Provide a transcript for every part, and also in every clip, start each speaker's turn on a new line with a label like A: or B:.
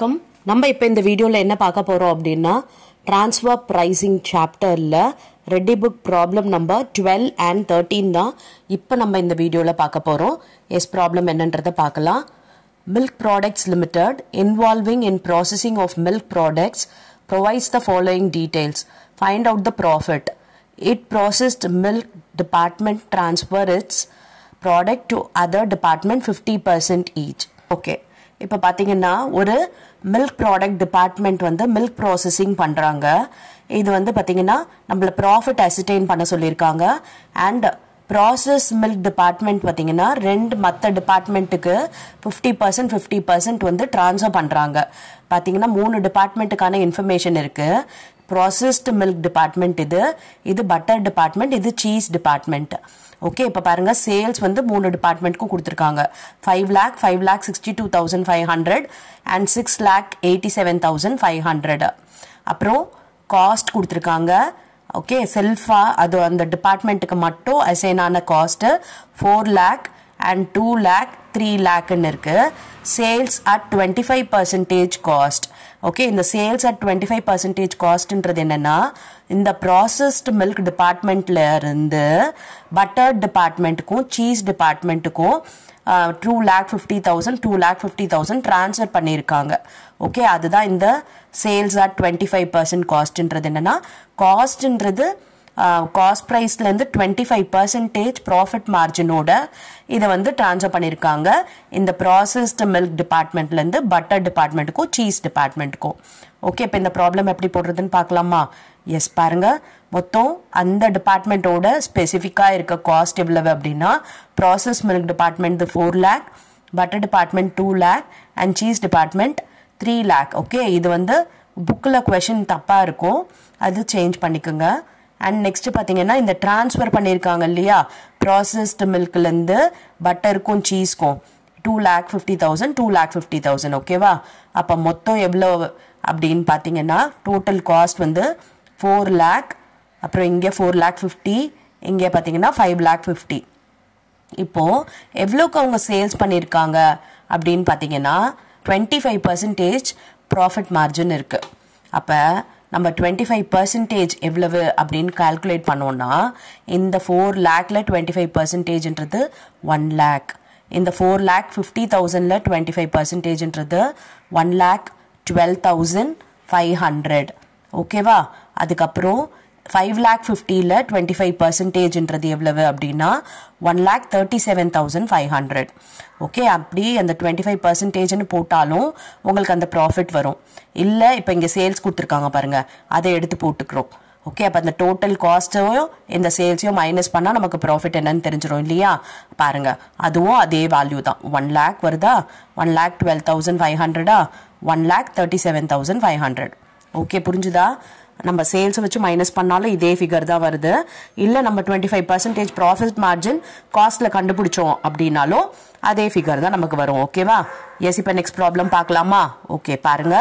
A: வணக்கம். நம்ம இப்போ இந்த வீடியோவில் என்ன பார்க்க போகிறோம் அப்படின்னா ட்ரான்ஸ்ஃபர் ப்ரைசிங் சாப்டரில் Reddy book problem number twelve and thirteen தான் இப்போ நம்ம இந்த வீடியோவில் பார்க்க போகிறோம் எஸ் ப்ராப்ளம் என்னன்றதை பார்க்கலாம். Milk products limited involving in processing of milk products provides the following details find out the profit it processed milk department transfer its product to other department fifty percent each okay இப்போ பார்த்தீங்கன்னா ஒரு milk product department வந்து milk processing பண்ணுறாங்க இது வந்து பார்த்தீங்கன்னா நம்மள profit அசிட்டைன் பண்ண சொல்லியிருக்காங்க. அண்ட் ப்ராசஸ் மில்க் டிபார்ட்மெண்ட் பார்த்தீங்கன்னா ரெண்டு மற்ற டிபார்ட்மெண்ட்டுக்கு ஃபிஃப்டி பர்சன்ட் ஃபிஃப்டி பர்சன்ட் வந்து ட்ரான்ஸ்ஃபர் பண்ணுறாங்க பார்த்தீங்கன்னா மூணு டிபார்ட்மெண்ட்டுக்கான இன்ஃபர்மேஷன் இருக்குது ப்ராசஸ்டு மில்க் டிபார்ட்மெண்ட் இது இது பட்டர் டிபார்ட்மெண்ட் இது சீஸ் டிபார்ட்மெண்ட் ஓகே இப்போ பாருங்க சேல்ஸ் வந்து மூணு டிபார்ட்மெண்ட்க்கும் கொடுத்துருக்காங்க. Five lakh five lakh sixty two thousand five hundred and six lakh eighty seven thousand five hundred அப்புறம் காஸ்ட் கொடுத்துருக்காங்க. ஓகே செல்ஃபாக அது அந்த டிபார்ட்மெண்ட்டுக்கு மட்டும் அசைன் ஆன cost four lakh and two lakh three லேக்னு இருக்குது sales at twenty five percentage cost okay இந்த sales at twenty five percentage காஸ்ட்ன்றது என்னென்னா இந்த ப்ராசஸ்டு மில்க் டிபார்ட்மெண்ட்டில் இருந்து பட்டர் டிபார்ட்மெண்ட்டுக்கும் cheese டிபார்ட்மெண்ட்டுக்கும் two lakh fifty thousand two lakh fifty thousand transfer பண்ணியிருக்காங்க. Okay அதுதான் இந்த sales at twenty five percent காஸ்ட்ன்றது என்னன்னா காஸ்ட்ன்றது காஸ்ட் ப்ரைஸ்லேருந்து டுவெண்ட்டி ஃபைவ் பர்சன்டேஜ் ப்ராஃபிட் மார்ஜினோட இதை வந்து ட்ரான்ஸ்ஃபர் பண்ணியிருக்காங்க இந்த ப்ராசஸ்டு மில்க் டிபார்ட்மெண்ட்லேருந்து பட்டர் டிபார்ட்மெண்ட்டுக்கும் சீஸ் டிபார்ட்மெண்ட்டுக்கும் ஓகே இப்போ இந்த ப்ராப்ளம் எப்படி போடுறதுன்னு பார்க்கலாமா? எஸ் பாருங்க. மொத்தம் அந்த டிபார்ட்மெண்ட்டோட ஸ்பெசிஃபிக்காக இருக்க காஸ்ட் எவ்வளவு அப்படின்னா process milk department four lakh butter department two lakh and cheese department three lakh okay இது வந்து புக்கில் கொஷின் தப்பாக இருக்கும். அது சேஞ்ச் பண்ணிக்கோங்க. அண்ட் நெக்ஸ்ட் பார்த்தீங்கன்னா இந்த டிரான்ஸ்ஃபர் பண்ணியிருக்காங்க இல்லையா? ப்ராசஸ்டு மில்க்லேருந்து பட்டருக்கும் சீஸ்க்கும் two lakh fifty thousand two lakh fifty thousand ஓகேவா அப்போ மொத்தம் எவ்வளோ அப்படின்னு பார்த்தீங்கன்னா டோட்டல் காஸ்ட் வந்து ஃபோர் லேக் அப்புறம் இங்கே ஃபோர் லேக் ஃபிஃப்டி இங்கே பார்த்தீங்கன்னா ஃபைவ் லேக் ஃபிஃப்டி இப்போது எவ்வளோக்கு அவங்க சேல்ஸ் பண்ணியிருக்காங்க அப்படின்னு பார்த்தீங்கன்னா twenty five percentage profit margin இருக்குது அப்போ நம்ம டுவெண்ட்டி ஃபைவ் பர்சன்டேஜ் எவ்வளவு அப்படின்னு கால்குலேட் பண்ணோம்னா இந்த ஃபோர் லேக்கில் டுவெண்ட்டி ஃபைவ் பர்சன்டேஜ்ன்றது ஒன் லேக் இந்த ஃபோர் லேக் ஃபிஃப்டி தௌசண்டில் twenty five பர்சன்டேஜ்ன்றது one lakh twelve thousand five hundred ஓகேவா அதுக்கப்புறம் ஃபைவ் லேக் ஃபிஃப்டியில் டுவெண்ட்டி ஃபைவ் பர்சன்டேஜ்ன்றது எவ்வளவு அப்படின்னா one lakh thirty seven thousand five hundred okay அப்படி அந்த டுவெண்ட்டி ஃபைவ் பர்சன்டேஜ்னு போட்டாலும் உங்களுக்கு அந்த ப்ராஃபிட் வரும். இல்லை இப்போ இங்கே சேல்ஸ் கொடுத்துருக்காங்க பாருங்கள் அதை எடுத்து போட்டுக்கிறோம். ஓகே அப்போ அந்த டோட்டல் காஸ்ட்டையும் இந்த சேல்ஸையும் மைனஸ் பண்ணால் நமக்கு ப்ராஃபிட் என்னன்னு தெரிஞ்சிடும் இல்லையா? பாருங்கள் அதுவும் அதே வேல்யூ தான். ஒன் லேக் வருதா? One lakh twelve thousand five ஹண்ட்ரடா one lakh thirty seven thousand five hundred okay புரிஞ்சுதா? நம்ம சேல்ஸை வச்சு மைனஸ் பண்ணாலும் இதே ஃபிகர் தான் வருது. இல்லை நம்ம twenty five percentage profit margin காஸ்ட்டில் கண்டுபிடிச்சோம் அப்படின்னாலும் அதே ஃபிகர் தான் நமக்கு வரும். ஓகேவா எஸ் இப்போ நெக்ஸ்ட் ப்ராப்ளம் பார்க்கலாமா? ஓகே பாருங்க.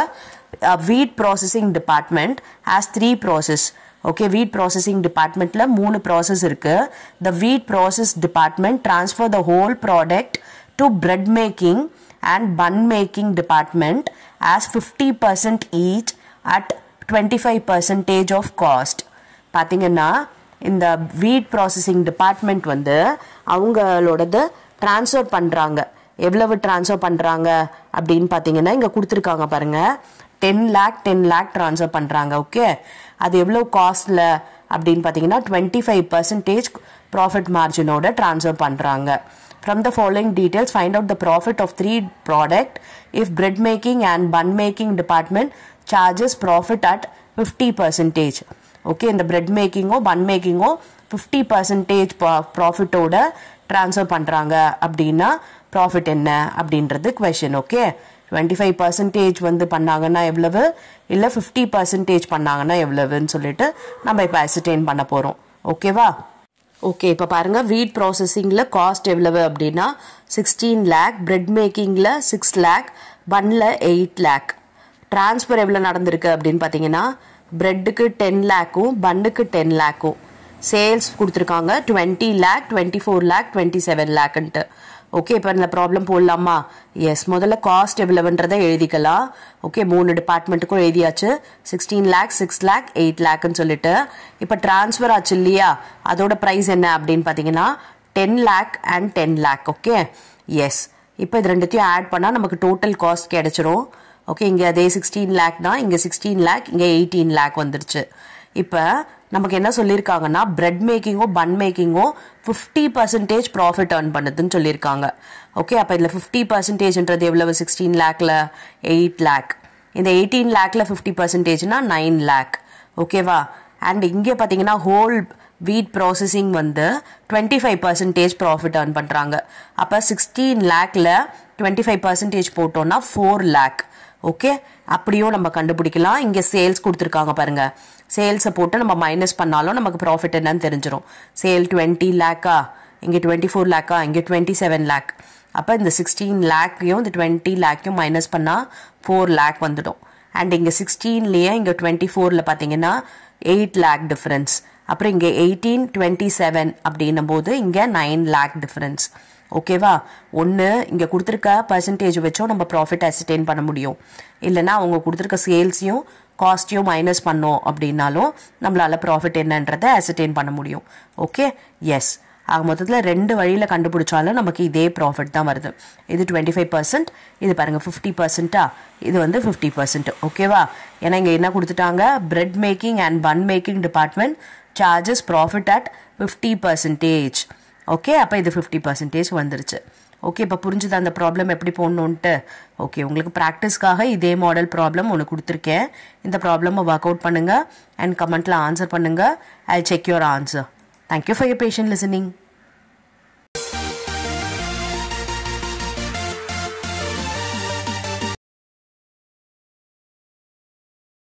A: Wheat processing department has three process okay wheat processing டிபார்ட்மெண்ட்டில் மூணு ப்ராசஸ் இருக்கு. The wheat process department transfer the whole product to bread making and bun making department as fifty percent each at twenty five percentage of cost பார்த்தீங்கன்னா இந்த வீட் processing department வந்து அவங்களோடது transfer பண்ணுறாங்க எவ்வளவு transfer பண்ணுறாங்க அப்படின்னு பார்த்தீங்கன்னா இங்கே கொடுத்துருக்காங்க பாருங்கள் ten lakh ten lakh transfer பண்ணுறாங்க ஓகே அது எவ்வளோ காஸ்டில் அப்படின்னு பார்த்தீங்கன்னா டுவெண்ட்டி ஃபைவ் பர்சன்டேஜ் ப்ராஃபிட் மார்ஜினோட ட்ரான்ஸ்ஃபர் பண்ணுறாங்க from the following details find out the profit of three product if bread making and bun making department charges profit at 50 percentage. Okay இந்த bread மேக்கிங்கோ பன் மேக்கிங்கோ ஃபிஃப்டி பர்சன்டேஜ் ப்ராஃபிட்டோட transfer பண்ணுறாங்க அப்படின்னா profit என்ன அப்படின்றது question okay twenty five percentage வந்து பண்ணாங்கன்னா எவ்வளவு? இல்லை ஃபிஃப்டி பர்சன்டேஜ் பண்ணாங்கன்னா எவ்வளவுன்னு சொல்லிட்டு நம்ம இப்போ அசிட்டைன் பண்ண போகிறோம் ஓகேவா ஓகே இப்போ பாருங்கள் வீட் ப்ராசஸிங்கில் காஸ்ட் எவ்வளவு அப்படின்னா சிக்ஸ்டீன் லேக் பிரெட் மேக்கிங்கில் சிக்ஸ் லேக் பன்னில் எயிட் லேக் ட்ரான்ஸ்ஃபர் எவ்வளோ நடந்திருக்கு அப்படின்னு பார்த்தீங்கன்னா பிரெட்டுக்கு டென் லேக்கும் பன்னுக்கு டென் லேக்கும் சேல்ஸ் கொடுத்துருக்காங்க. Twenty lakh twenty four lakh twenty seven லேக்குன்ட்டு okay இப்போ இந்த ப்ராப்ளம் போடலாமா? எஸ் முதல்ல காஸ்ட் எவ்வளவுன்றதை எழுதிக்கலாம். ஓகே மூணு டிபார்ட்மெண்ட்டுக்கும் எழுதியாச்சு. Sixteen lakh six lakh eight லேக்னு சொல்லிட்டு. இப்போ டிரான்ஸ்ஃபர் ஆச்சு இல்லையா? அதோட ப்ரைஸ் என்ன அப்படின்னு பார்த்தீங்கன்னா ten lakh and ten lakh okay yes இப்போ இது ரெண்டுத்தையும் ஆட் பண்ணால் நமக்கு டோட்டல் காஸ்ட் கிடைச்சிரும். ஓகே இங்கே அதே சிக்ஸ்டீன் லேக் தான். இங்கே சிக்ஸ்டீன் லேக் இங்கே எயிட்டீன் லேக் வந்துருச்சு. இப்போ நமக்கு என்ன சொல்லியிருக்காங்கன்னா பிரெட் மேக்கிங்கோ பன் மேக்கிங்கோ ஃபிஃப்டி பர்சன்டேஜ் ப்ராஃபிட் ஏர்ன் பண்ணுதுன்னு சொல்லியிருக்காங்க ஓகே அப்போ இதில் ஃபிஃப்டி பர்சன்டேஜ்ன்றது எவ்வளவு? சிக்ஸ்டீன் லேக்கில் எயிட் லேக் இந்த எயிட்டீன் லேக்கில் ஃபிஃப்டி பர்சன்டேஜ்னா நைன் லேக் ஓகேவா அண்ட் இங்கே பார்த்தீங்கன்னா ஹோல் வீட் ப்ராசஸிங் வந்து twenty five percentage profit earn பண்ணுறாங்க அப்போ சிக்ஸ்டீன் லேக்கில் டுவெண்ட்டி ஃபைவ் பர்சன்டேஜ் போட்டோம்னா ஃபோர் லேக் ஓகே அப்படியும் நம்ம கண்டுபிடிக்கலாம். இங்கே சேல்ஸ் கொடுத்துருக்காங்க பாருங்க. சேல்ஸை போட்டு நம்ம மைனஸ் பண்ணாலும் நமக்கு ப்ராஃபிட் என்னன்னு தெரிஞ்சிடும் சேல் டுவெண்ட்டி லேக்கா இங்கே டுவெண்ட்டி ஃபோர் லேக்கா இங்கே டுவெண்ட்டி செவன் லேக் அப்போ இந்த சிக்ஸ்டீன் லேக்கையும் இந்த டுவெண்ட்டி லேக்கையும் மைனஸ் பண்ணால் ஃபோர் லேக் வந்துடும். அண்ட் இங்கே சிக்ஸ்டீன்லேயே இங்கே டுவெண்ட்டி ஃபோரில் பார்த்தீங்கன்னா எயிட் லேக் டிஃப்ரென்ஸ் அப்புறம் இங்கே எயிட்டீன் டுவெண்ட்டி செவன் அப்படின்னும் போது இங்கே நைன் லேக் டிஃப்ரென்ஸ் ஓகேவா ஒன்று இங்கே கொடுத்துருக்க பர்சன்டேஜ் வச்சோ நம்ம ப்ராஃபிட் அசிட்டைன் பண்ண முடியும். இல்லைனா அவங்க கொடுத்துருக்க சேல்ஸையும் காஸ்ட்டையும் மைனஸ் பண்ணோம் அப்படின்னாலும் நம்மளால ப்ராஃபிட் என்னன்றதை அசிட்டைன் பண்ண முடியும். ஓகே எஸ் ஆக மொத்தத்தில் ரெண்டு வழியில் கண்டுபிடிச்சாலும் நமக்கு இதே ப்ராஃபிட் தான் வருது. இது டுவெண்ட்டி ஃபைவ் பர்சன்ட் இது பாருங்கள் ஃபிஃப்டி பர்சன்ட்டா இது வந்து ஃபிஃப்டி பர்சன்ட் ஓகேவா ஏன்னா இங்கே என்ன கொடுத்துட்டாங்க? Bread making and bun making department charges profit at fifty percentage okay அப்போ இது ஃபிஃப்டி பர்சன்டேஜ் வந்துருச்சு. ஓகே இப்போ புரிஞ்சுது அந்த ப்ராப்ளம் எப்படி போடணுன்ட்டு ஓகே உங்களுக்கு ப்ராக்டிஸ்க்காக இதே மாடல் ப்ராப்ளம் ஒன்று கொடுத்துருக்கேன். இந்த ப்ராப்ளமை ஒர்க் அவுட் பண்ணுங்கள் அண்ட் கமெண்ட்டில் ஆன்சர் பண்ணுங்கள் I check your answer thank you for your patience listening